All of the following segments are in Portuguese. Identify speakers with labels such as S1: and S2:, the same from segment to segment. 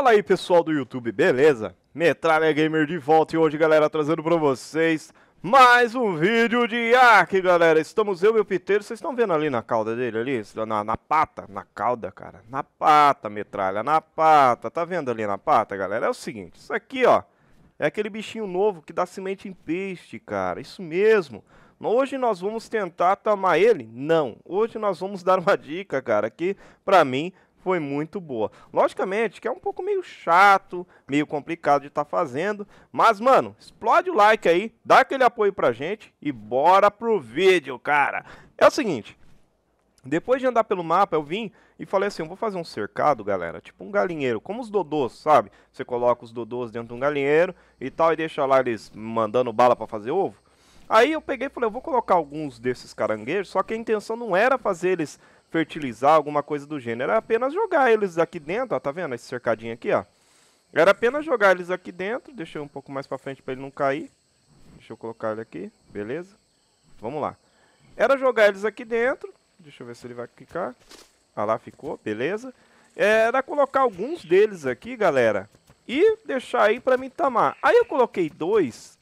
S1: Fala aí pessoal do YouTube, beleza? Metralha Gamer de volta e hoje galera trazendo pra vocês mais um vídeo de Ark galera Estamos eu e o Piteiro, vocês estão vendo ali na cauda dele ali? Na, na pata, na cauda cara Na pata Metralha, na pata Tá vendo ali na pata galera? É o seguinte, isso aqui ó É aquele bichinho novo que dá semente em peixe cara Isso mesmo Hoje nós vamos tentar tamar ele? Não. Hoje nós vamos dar uma dica, cara, que pra mim foi muito boa. Logicamente que é um pouco meio chato, meio complicado de estar tá fazendo, mas mano, explode o like aí, dá aquele apoio pra gente e bora pro vídeo, cara. É o seguinte, depois de andar pelo mapa, eu vim e falei assim, eu vou fazer um cercado, galera, tipo um galinheiro, como os dodôs, sabe? Você coloca os dodôs dentro de um galinheiro e tal, e deixa lá eles mandando bala para fazer ovo. Aí eu peguei e falei, eu vou colocar alguns desses caranguejos, só que a intenção não era fazer eles fertilizar, alguma coisa do gênero. Era apenas jogar eles aqui dentro, ó, tá vendo esse cercadinho aqui, ó? Era apenas jogar eles aqui dentro, deixa eu um pouco mais pra frente para ele não cair. Deixa eu colocar ele aqui, beleza? Vamos lá. Era jogar eles aqui dentro, deixa eu ver se ele vai ficar. Ah lá, ficou, beleza. Era colocar alguns deles aqui, galera, e deixar aí pra mim tamar. Aí eu coloquei dois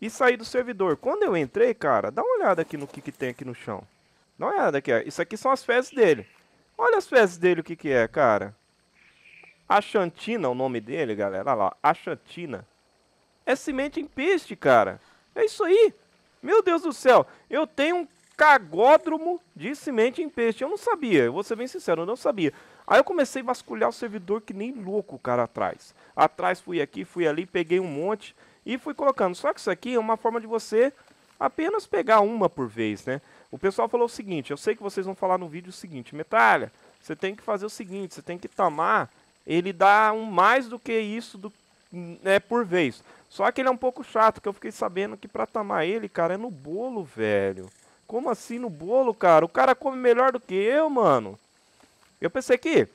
S1: e saí do servidor. Quando eu entrei, cara, dá uma olhada aqui no que, que tem aqui no chão. Dá uma olhada aqui, ó. Isso aqui são as fezes dele. Olha as fezes dele, o que que é, cara. Achantina, o nome dele, galera. Olha lá, Achantina. É semente em peixe, cara. É isso aí. Meu Deus do céu. Eu tenho um cagódromo de semente em peixe. Eu não sabia, eu vou ser bem sincero, eu não sabia. Aí eu comecei a vasculhar o servidor que nem louco, cara, atrás. Atrás fui aqui, fui ali, peguei um monte e fui colocando. Só que isso aqui é uma forma de você apenas pegar uma por vez, né? O pessoal falou o seguinte, eu sei que vocês vão falar no vídeo o seguinte, Metralha, você tem que fazer o seguinte, você tem que tamar, ele dá um mais do que isso do, é, por vez. Só que ele é um pouco chato, que eu fiquei sabendo que pra tamar ele, cara, é no bolo, velho. Como assim no bolo, cara? O cara come melhor do que eu, mano. Eu pensei que,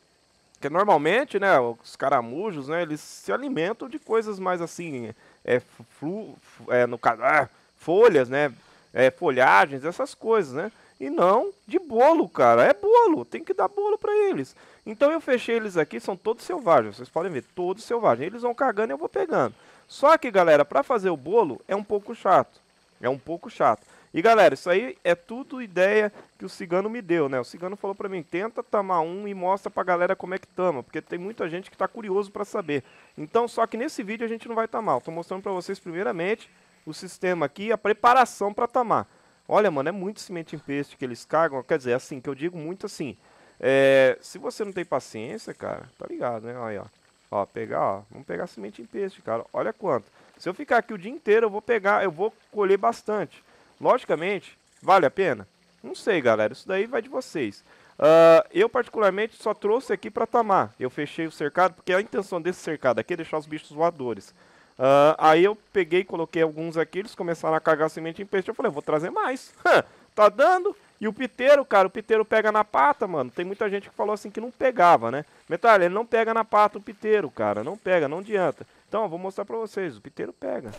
S1: que normalmente, né, os caramujos, né, eles se alimentam de coisas mais assim, é, flu, é no caso, ah, folhas, né, é, folhagens, essas coisas, né? E não de bolo, cara. É bolo, tem que dar bolo para eles. Então eu fechei eles aqui, são todos selvagens. Vocês podem ver, todos selvagens. Eles vão cagando e eu vou pegando. Só que, galera, para fazer o bolo é um pouco chato. É um pouco chato. E galera, isso aí é tudo ideia que o cigano me deu, né? O cigano falou pra mim, tenta tamar um e mostra pra galera como é que tama, porque tem muita gente que tá curioso pra saber. Então, só que nesse vídeo a gente não vai tamar. Eu tô mostrando pra vocês primeiramente o sistema aqui, a preparação para tamar. Olha, mano, é muito semente em peixe que eles cagam. Quer dizer, assim, que eu digo muito assim. É, se você não tem paciência, cara, tá ligado, né? Aí, ó. Ó, pegar, ó. Vamos pegar semente em peixe, cara. Olha quanto. Se eu ficar aqui o dia inteiro, eu vou pegar, eu vou colher bastante. Logicamente, vale a pena? Não sei, galera. Isso daí vai de vocês. Uh, eu, particularmente, só trouxe aqui para tamar. Eu fechei o cercado, porque a intenção desse cercado aqui é deixar os bichos voadores. Uh, aí eu peguei, coloquei alguns aqui, eles começaram a cagar semente em peixe. Eu falei, vou trazer mais. tá dando? E o piteiro, cara, o piteiro pega na pata, mano. Tem muita gente que falou assim que não pegava, né? Metalha, ele não pega na pata o piteiro, cara. Não pega, não adianta. Então, ó, vou mostrar pra vocês. O piteiro pega.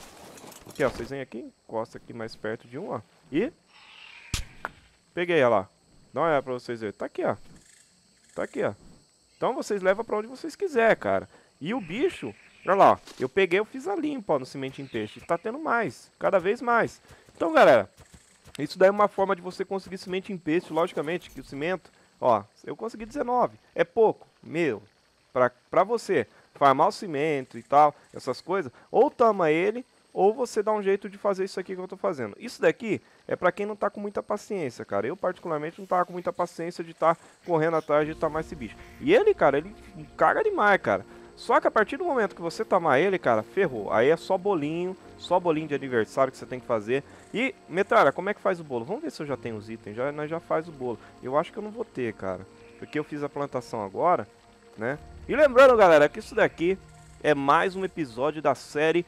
S1: Aqui, ó. Vocês vêm aqui, encosta aqui mais perto de um, ó. E... Peguei, ó lá. Dá uma olhada pra vocês verem. Tá aqui, ó. Tá aqui, ó. Então vocês levam pra onde vocês quiser, cara. E o bicho, Olha lá, eu peguei, eu fiz a limpa ó, no semente em peixe. Tá tendo mais, cada vez mais. Então, galera, isso daí é uma forma de você conseguir semente em peixe, logicamente, que o cimento, ó, eu consegui 19. É pouco, meu, pra, pra você farmar o cimento e tal, essas coisas, ou tama ele, ou você dá um jeito de fazer isso aqui que eu tô fazendo. Isso daqui é para quem não tá com muita paciência, cara. Eu, particularmente, não tava com muita paciência de estar tá correndo atrás de tamar esse bicho. E ele, cara, ele caga demais, cara. Só que a partir do momento que você tomar ele, cara, ferrou. Aí é só bolinho, só bolinho de aniversário que você tem que fazer. E, Metralha, como é que faz o bolo? Vamos ver se eu já tenho os itens. Já, nós já faz o bolo. Eu acho que eu não vou ter, cara. Porque eu fiz a plantação agora, né? E lembrando, galera, que isso daqui é mais um episódio da série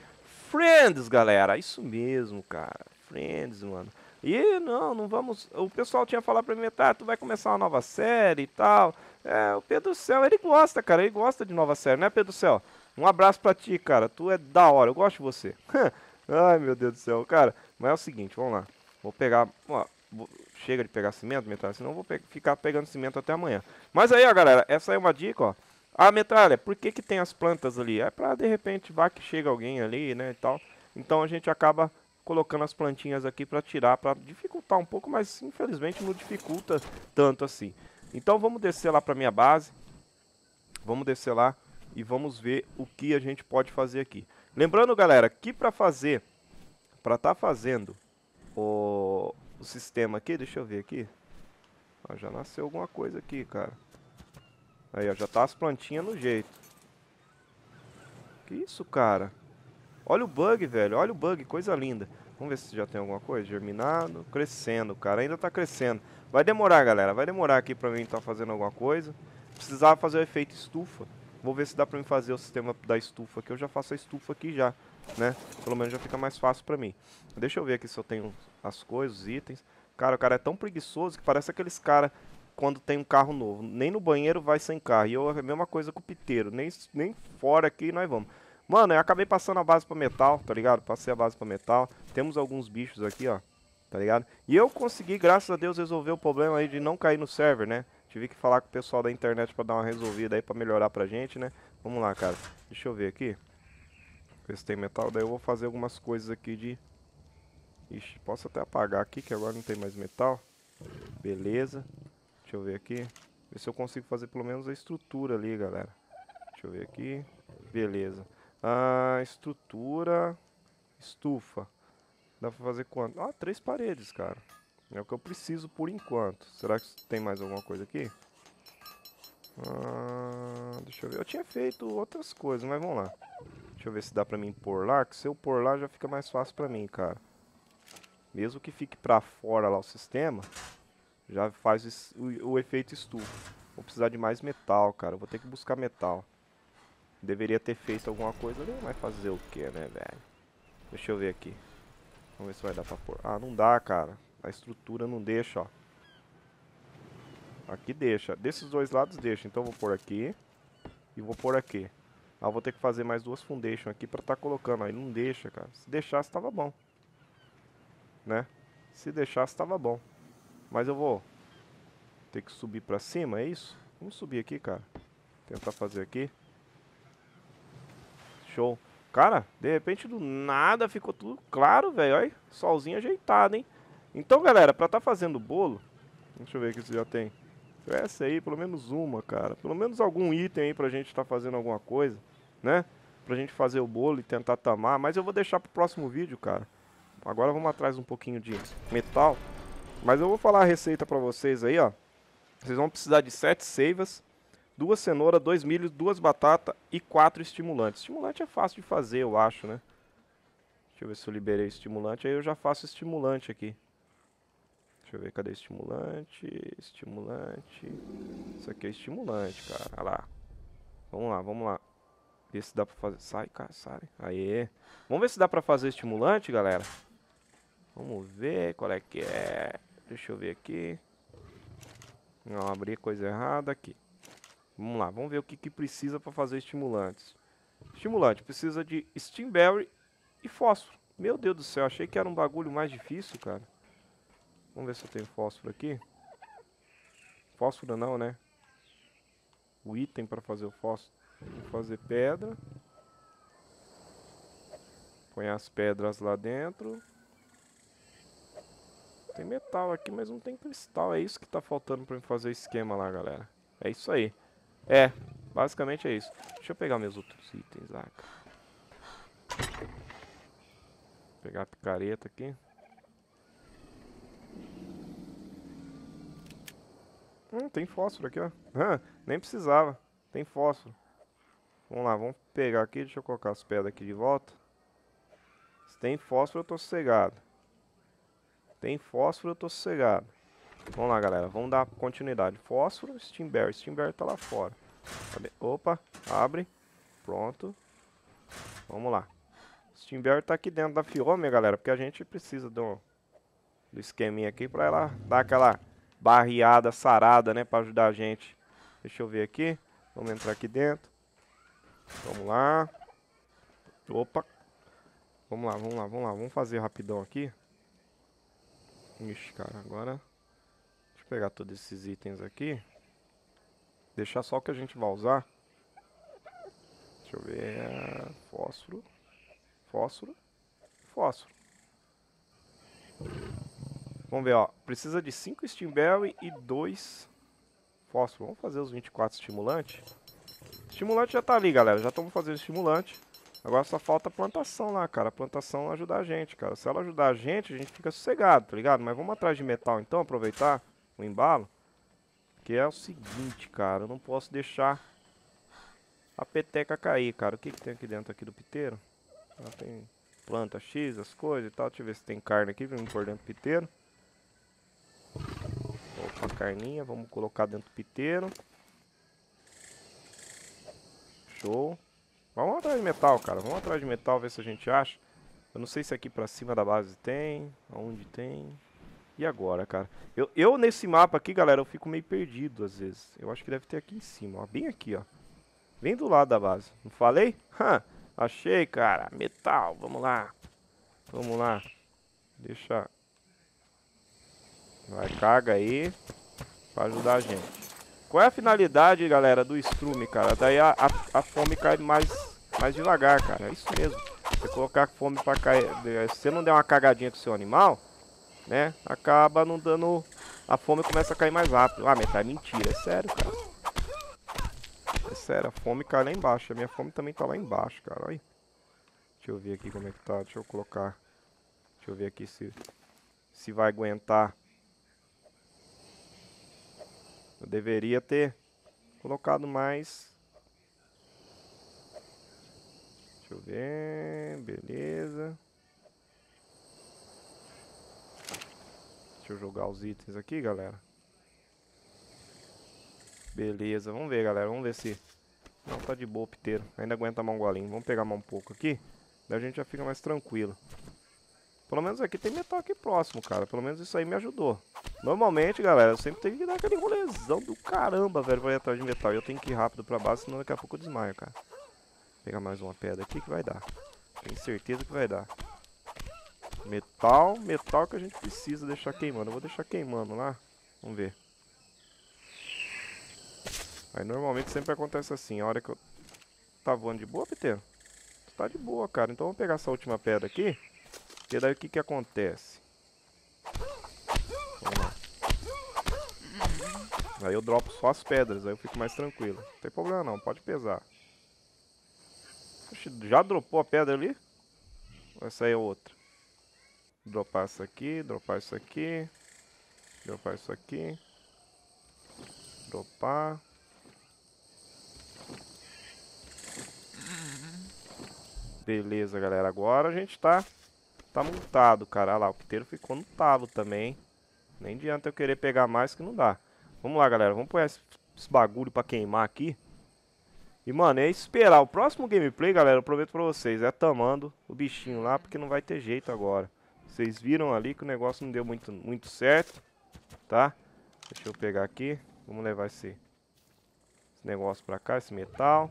S1: Friends, galera. Isso mesmo, cara. Friends, mano. E não, não vamos. O pessoal tinha falado pra mim, tá, tu vai começar uma nova série e tal. É, o Pedro Céu, ele gosta, cara, ele gosta de nova série, né, Pedro Céu? Um abraço pra ti, cara. Tu é da hora, eu gosto de você. Ai, meu Deus do céu, cara. Mas é o seguinte, vamos lá. Vou pegar. Ó, vou, chega de pegar cimento, metade, senão vou pe ficar pegando cimento até amanhã. Mas aí, ó, galera, essa é uma dica, ó. Ah, metralha, por que que tem as plantas ali? É pra, de repente, vá que chega alguém ali, né, e tal. Então a gente acaba colocando as plantinhas aqui para tirar, para dificultar um pouco, mas infelizmente não dificulta tanto assim. Então vamos descer lá para minha base. Vamos descer lá e vamos ver o que a gente pode fazer aqui. Lembrando, galera, que para fazer, para estar tá fazendo o, o, sistema aqui, deixa eu ver aqui. Ó, já nasceu alguma coisa aqui, cara. Aí, ó, já tá as plantinhas no jeito. Que isso, cara? Olha o bug, velho. Olha o bug, coisa linda. Vamos ver se já tem alguma coisa. Germinado, crescendo, cara. Ainda tá crescendo. Vai demorar, galera. Vai demorar aqui pra mim estar tá fazendo alguma coisa. Precisava fazer o efeito estufa. Vou ver se dá pra mim fazer o sistema da estufa aqui. Eu já faço a estufa aqui já, né? Pelo menos já fica mais fácil pra mim. Deixa eu ver aqui se eu tenho as coisas, os itens. Cara, o cara é tão preguiçoso que parece aqueles caras quando tem um carro novo. Nem no banheiro vai sem carro. E eu, a mesma coisa com o piteiro. Nem, nem fora aqui nós vamos. Mano, eu acabei passando a base pra metal, tá ligado? Passei a base pra metal. Temos alguns bichos aqui, ó. Tá ligado? E eu consegui, graças a Deus, resolver o problema aí de não cair no server, né? Tive que falar com o pessoal da internet pra dar uma resolvida aí, pra melhorar pra gente, né? Vamos lá, cara. Deixa eu ver aqui. Ver se tem metal. Daí eu vou fazer algumas coisas aqui de... Ixi, posso até apagar aqui, que agora não tem mais metal. Beleza. Deixa eu ver aqui. Ver se eu consigo fazer pelo menos a estrutura ali, galera. Deixa eu ver aqui. Beleza. Ah, estrutura, estufa. Dá pra fazer quanto? Ah, três paredes, cara. É o que eu preciso por enquanto. Será que tem mais alguma coisa aqui? Ah, deixa eu ver. Eu tinha feito outras coisas, mas vamos lá. Deixa eu ver se dá pra mim pôr lá. Que se eu pôr lá já fica mais fácil pra mim, cara. Mesmo que fique pra fora lá o sistema, já faz o, o efeito estufa. Vou precisar de mais metal, cara. Vou ter que buscar metal. Deveria ter feito alguma coisa ali, mas fazer o que, né, velho? Deixa eu ver aqui. Vamos ver se vai dar pra pôr. Ah, não dá, cara. A estrutura não deixa, ó. Aqui deixa. Desses dois lados deixa. Então eu vou pôr aqui. E vou pôr aqui. Ah, vou ter que fazer mais duas foundation aqui pra tá colocando. Aí não deixa, cara. Se deixasse, tava bom. Né? Se deixasse, tava bom. Mas eu vou ter que subir pra cima, é isso? Vamos subir aqui, cara. Tentar fazer aqui. Show. Cara, de repente do nada ficou tudo claro, velho. Olha, solzinho ajeitado, hein? Então, galera, pra tá fazendo bolo... Deixa eu ver aqui se já tem. Essa aí, pelo menos uma, cara. Pelo menos algum item aí pra gente tá fazendo alguma coisa, né? Pra gente fazer o bolo e tentar tamar. Mas eu vou deixar pro próximo vídeo, cara. Agora vamos atrás um pouquinho de metal. Mas eu vou falar a receita pra vocês aí, ó. Vocês vão precisar de sete seivas, duas cenouras, dois milhos, duas batatas e quatro estimulantes. Estimulante é fácil de fazer, eu acho, né? Deixa eu ver se eu liberei estimulante. Aí eu já faço estimulante aqui. Deixa eu ver, cadê estimulante? Estimulante. Isso aqui é estimulante, cara. Olha lá. Vamos lá, vamos lá. Ver se dá pra fazer. Sai, cara, sai. Aê. Vamos ver se dá pra fazer estimulante, galera. Vamos ver qual é que é. Deixa eu ver aqui. Não, abri coisa errada aqui. Vamos lá, vamos ver o que, que precisa para fazer estimulantes. Estimulante, precisa de Steamberry e fósforo. Meu Deus do céu, achei que era um bagulho mais difícil, cara. Vamos ver se eu tenho fósforo aqui. Fósforo não, né? O item para fazer o fósforo. Vou fazer pedra. Põe as pedras lá dentro. Tem metal aqui, mas não tem cristal. É isso que tá faltando para fazer o esquema lá, galera. É isso aí. É, basicamente é isso. Deixa eu pegar meus outros itens lá, cara. Vou pegar a picareta aqui. Hum, tem fósforo aqui, ó. Ah, nem precisava. Tem fósforo. Vamos lá, vamos pegar aqui. Deixa eu colocar as pedras aqui de volta. Se tem fósforo, eu tô sossegado. Tem fósforo, eu tô sossegado. Vamos lá, galera. Vamos dar continuidade. Fósforo, Steamberry. Steamberry tá lá fora. Cadê? Opa, abre. Pronto. Vamos lá. Steamberry tá aqui dentro da Fiome, galera. Porque a gente precisa do, do esqueminha aqui pra ela dar aquela barreada, sarada, né? Pra ajudar a gente. Deixa eu ver aqui. Vamos entrar aqui dentro. Vamos lá. Opa. Vamos lá, vamos lá, vamos lá. Vamos fazer rapidão aqui. Ixi, cara, agora pegar todos esses itens aqui. Deixar só o que a gente vai usar. Deixa eu ver. Fósforo. Fósforo. Fósforo. Vamos ver, ó. Precisa de 5 Steam Berry e 2 fósforo. Vamos fazer os 24 estimulantes. Estimulante já tá ali, galera. Já estamos fazendo estimulante. Agora só falta plantação lá, cara. A plantação ajudar a gente, cara. Se ela ajudar a gente, a gente fica sossegado, tá ligado? Mas vamos atrás de metal então, aproveitar o embalo. Que é o seguinte, cara. Eu não posso deixar a peteca cair, cara. O que, que tem aqui dentro aqui do piteiro? Tem planta X, as coisas e tal. Deixa eu ver se tem carne aqui me pôr dentro do piteiro. Opa, carninha. Vamos colocar dentro do piteiro. Show. Vamos atrás de metal, cara. Vamos atrás de metal, ver se a gente acha. Eu não sei se aqui pra cima da base tem. Aonde tem. E agora, cara? Eu, eu nesse mapa aqui, galera, eu fico meio perdido às vezes. Eu acho que deve ter aqui em cima, ó. Bem aqui, ó. Bem do lado da base. Não falei? Ha, achei, cara. Metal. Vamos lá. Vamos lá. Deixa... Vai, caga aí. Pra ajudar a gente. Qual é a finalidade, galera, do strume, cara? Daí a, a, a, fome cai mais, mais devagar, cara. É isso mesmo. Você colocar fome pra cair... Se você não der uma cagadinha com o seu animal, né? Acaba não dando... A fome começa a cair mais rápido. Ah, metade é mentira. É sério, cara. É sério, a fome cai lá embaixo. A minha fome também tá lá embaixo, cara. Olha. Deixa eu ver aqui como é que tá. Deixa eu colocar... Deixa eu ver aqui se... Se vai aguentar eu deveria ter colocado mais. Deixa eu ver. Beleza. Deixa eu jogar os itens aqui, galera. Beleza, vamos ver, galera. Vamos ver se... Não, tá de boa piteiro. Ainda aguenta mais um golinho. Vamos pegar mais um pouco aqui. Daí a gente já fica mais tranquilo. Pelo menos aqui tem metal aqui próximo, cara. Pelo menos isso aí me ajudou. Normalmente, galera, eu sempre tenho que dar aquele rolezão do caramba, velho, pra ir atrás de metal. E eu tenho que ir rápido pra base, senão daqui a pouco eu desmaio, cara. Vou pegar mais uma pedra aqui que vai dar. Tenho certeza que vai dar. Metal, metal que a gente precisa deixar queimando. Eu vou deixar queimando lá. Vamos ver. Aí normalmente sempre acontece assim, a hora que eu... Tá voando de boa, Peteiro? Tá de boa, cara. Então vamos pegar essa última pedra aqui. Porque daí o que que acontece? Aí eu dropo só as pedras, aí eu fico mais tranquilo. Não tem problema não, pode pesar. Já dropou a pedra ali? Ou essa aí é outra? Dropar isso aqui, dropar isso aqui. Dropar isso aqui. Dropar. Beleza, galera. Agora a gente tá, tá montado, cara. Olha lá, o piteiro ficou no talo também. Nem adianta eu querer pegar mais que não dá. Vamos lá, galera. Vamos pôr esse, esse bagulho pra queimar aqui. E, mano, é esperar. O próximo gameplay, galera, eu prometo pra vocês, é tamando o bichinho lá, porque não vai ter jeito agora. Vocês viram ali que o negócio não deu muito, muito certo, tá? Deixa eu pegar aqui. Vamos levar esse, esse negócio pra cá, esse metal.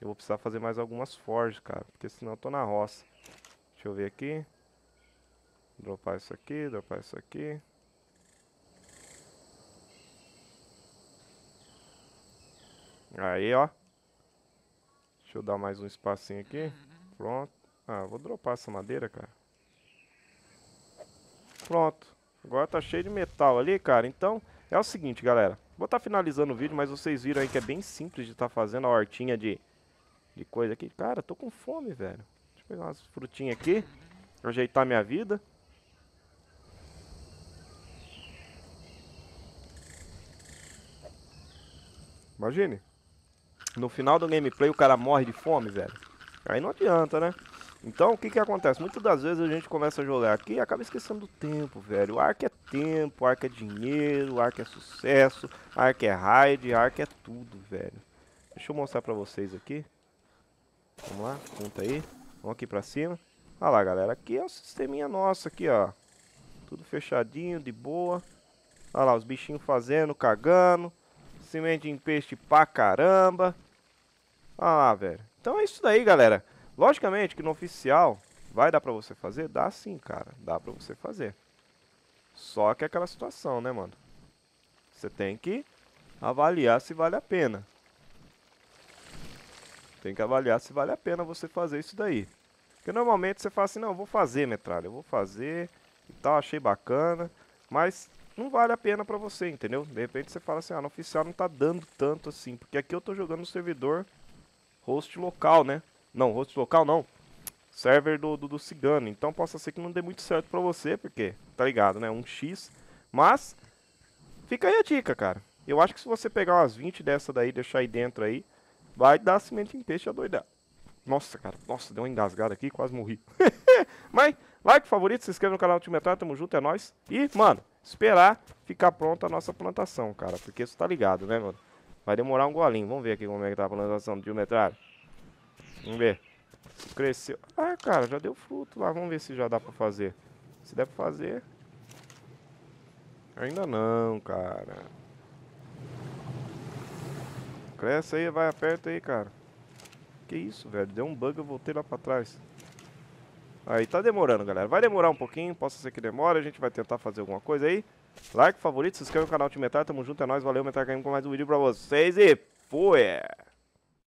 S1: Eu vou precisar fazer mais algumas forjas, cara, porque senão eu tô na roça. Deixa eu ver aqui. Dropar isso aqui, dropar isso aqui. Aí, ó. Deixa eu dar mais um espacinho aqui. Pronto. Ah, vou dropar essa madeira, cara. Pronto. Agora tá cheio de metal ali, cara. Então, é o seguinte, galera. Vou estar tá finalizando o vídeo, mas vocês viram aí que é bem simples de estar tá fazendo a hortinha de, de coisa aqui. Cara, tô com fome, velho. Deixa eu pegar umas frutinhas aqui. Ajeitar minha vida. Imagine. No final do gameplay o cara morre de fome, velho. Aí não adianta, né? Então o que que acontece? Muitas das vezes a gente começa a jogar aqui e acaba esquecendo do tempo, velho. O arco é tempo, o arco é dinheiro, o arco é sucesso, o arco é raid, o arco é tudo, velho. Deixa eu mostrar pra vocês aqui. Vamos lá, conta aí. Vamos aqui pra cima. Olha lá, galera. Aqui é o sisteminha nosso aqui, ó. Tudo fechadinho, de boa. Olha lá, os bichinhos fazendo, cagando. Semente em peixe pra caramba. Olha lá, velho. Então é isso daí, galera. Logicamente que no oficial vai dar pra você fazer? Dá sim, cara. Dá pra você fazer. Só que é aquela situação, né, mano? Você tem que avaliar se vale a pena. tem que avaliar se vale a pena você fazer isso daí. Porque normalmente você fala assim, não, eu vou fazer metralha, eu vou fazer e tal, achei bacana, mas não vale a pena pra você, entendeu? De repente você fala assim, ah, no oficial não tá dando tanto assim, porque aqui eu tô jogando no servidor host local, né? Não, host local não, server do, do, do cigano, então possa ser que não dê muito certo pra você, porque, tá ligado, né? Um X, mas fica aí a dica, cara. Eu acho que se você pegar umas 20 dessa daí deixar aí dentro aí, vai dar semente em peixe a doidar. Nossa, cara, nossa, deu uma engasgada aqui, quase morri. Mas, like, favorito, se inscreva no canal Time Metralha, tamo junto, é nóis. E, mano, esperar ficar pronta a nossa plantação, cara, porque você tá ligado, né, mano? Vai demorar um golinho, vamos ver aqui como é que tá a plantação do Metralha. Vamos ver. Cresceu. Ah, cara, já deu fruto lá, vamos ver se já dá pra fazer. Se der pra fazer... Ainda não, cara. Cresce aí, vai aperta aí, cara. Que isso, velho? Deu um bug, eu voltei lá pra trás. Aí, tá demorando, galera. Vai demorar um pouquinho, possa ser que demore. A gente vai tentar fazer alguma coisa aí. Like, favorito, se inscreve no canal de Metal. Tamo junto, é nóis. Valeu, Metal Game com mais um vídeo pra vocês. E fui!